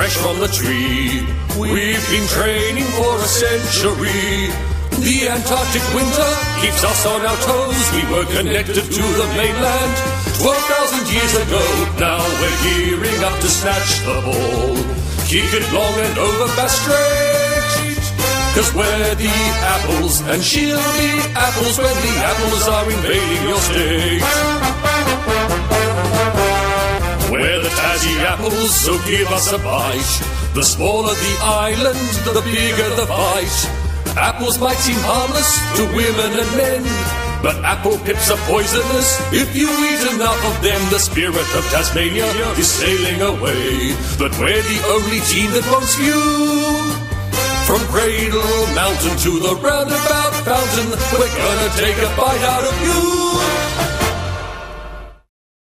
fresh from the tree. We've been training for a century. The Antarctic winter keeps us on our toes. We were connected to the mainland 12,000 years ago. Now we're gearing up to snatch the ball. Kick it long and over Bass Strait. Cause we're the apples and she'll be apples when the apples are invading your state. The apples, so give us a bite. The smaller the island, the bigger the fight. Apples might seem harmless to women and men, but apple pips are poisonous. If you eat enough of them, the spirit of Tasmania is sailing away. But we're the only team that wants you. From Cradle Mountain to the roundabout fountain, we're gonna take a bite out of